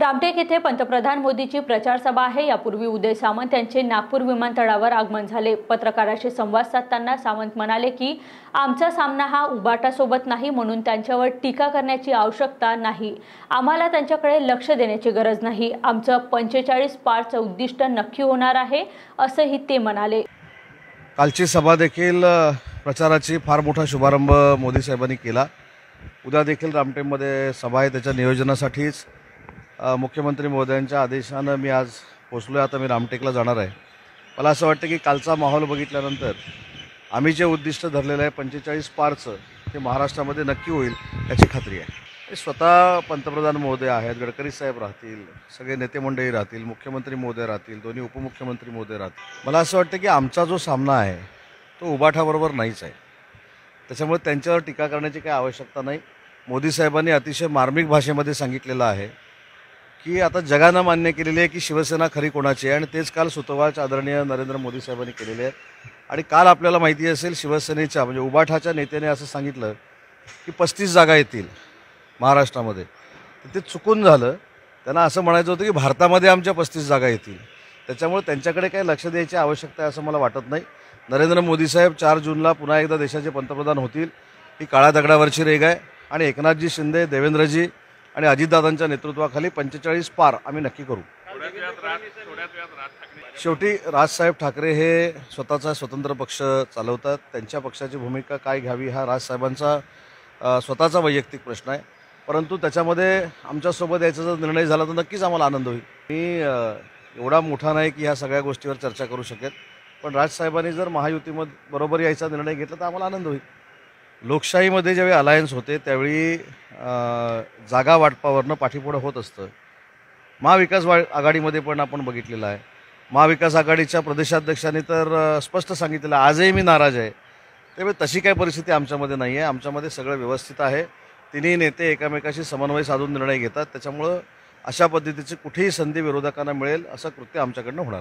रामटेक येथे पंतप्रधान मोदीची प्रचार सभा आहे. यापूर्वी उदय सामंत यांचे नागपूर विमानतळावर आगमन झाले. पत्रकाराशी संवाद साधताना सामंत म्हणाले की आमचा सामना हा उबाटासोबत नाही म्हणून त्यांच्यावर टीका करण्याची आवश्यकता नाही. आम्हाला त्यांच्याकडे लक्ष देण्याची गरज नाही. आमचं पंचेचाळीस पारचं उद्दिष्ट नक्की होणार आहे असंही ते म्हणाले. कालची सभा देखील प्रचाराची फार मोठा शुभारंभ मोदी साहेबांनी केला. उद्या देखील रामटेकमध्ये सभा आहे. त्याच्या नियोजनासाठीच मुख्यमंत्री महोदयांच्या आदेशानं मी आज पोचलो आहे आता मी रामटेकला जाणार आहे. मला असं वाटतं की कालचा माहोल बघितल्यानंतर आम्ही जे उद्दिष्ट धरलेलं आहे पंचेचाळीस पारचं ते महाराष्ट्रामध्ये नक्की होईल याची खात्री आहे. हे स्वतः पंतप्रधान महोदय आहेत गडकरी साहेब राहतील सगळे नेते मंडळी राहतील मुख्यमंत्री महोदय राहतील दोन्ही उपमुख्यमंत्री महोदय राहतील. मला असं वाटतं की आमचा जो सामना आहे तो उबाठाबरोबर नाहीच आहे. त्याच्यामुळे त्यांच्यावर टीका करण्याची काही आवश्यकता नाही. मोदी साहेबांनी अतिशय मार्मिक भाषेमध्ये सांगितलेलं आहे. की आता जगानं मान्य केलेली आहे की शिवसेना खरी कोणाची आहे आणि तेच काल सुतोवाच आदरणीय नरेंद्र मोदी साहेबांनी केलेले आहे आणि काल आपल्याला माहिती असेल शिवसेनेच्या म्हणजे उबाठाच्या नेत्याने असं सांगितलं की पस्तीस जागा येतील महाराष्ट्रामध्ये. तर ते चुकून झालं. त्यांना असं म्हणायचं होतं की भारतामध्ये आमच्या पस्तीस जागा येतील. त्याच्यामुळे त्यांच्याकडे काही लक्ष द्यायची आवश्यकता आहे असं मला वाटत नाही. नरेंद्र मोदी साहेब चार जूनला पुन्हा एकदा देशाचे पंतप्रधान होतील. ही काळ्या दगडावरची रेग आहे. आणि एकनाथजी शिंदे देवेंद्रजी आणि अजितदादांच्या नेतृत्वाखाली पंचेचाळीस पार आम्ही नक्की करू. शेवटी राजसाहेब ठाकरे हे स्वतःचा स्वतंत्र पक्ष चालवतात. त्यांच्या पक्षाची भूमिका काय घ्यावी हा राजसाहेबांचा स्वतःचा वैयक्तिक प्रश्न आहे. परंतु त्याच्यामध्ये आमच्यासोबत यायचा जर निर्णय झाला तर नक्कीच आम्हाला आनंद होईल. मी एवढा मोठा नाही की ह्या सगळ्या गोष्टीवर चर्चा करू शकेल. पण राजसाहेबांनी जर महायुतीमध्ये बरोबर यायचा निर्णय घेतला तर आम्हाला आनंद होईल. लोकशाहीमध्ये ज्यावेळी अलायन्स होते त्यावेळी जागा वाटपावरनं पाठीपुढं होत असतं. महाविकास वा आघाडीमध्ये पण आपण बघितलेलं आहे. महाविकास आघाडीच्या प्रदेशाध्यक्षांनी तर स्पष्ट सांगितलेलं आजही मी नाराज आहे. त्यामुळे तशी काही परिस्थिती आमच्यामध्ये नाही आहे. आमच्यामध्ये सगळं व्यवस्थित आहे. तिन्ही नेते एकामेकाशी समन्वय साधून निर्णय घेतात. त्याच्यामुळं अशा पद्धतीची कुठेही संधी विरोधकांना मिळेल असं कृत्य आमच्याकडनं होणार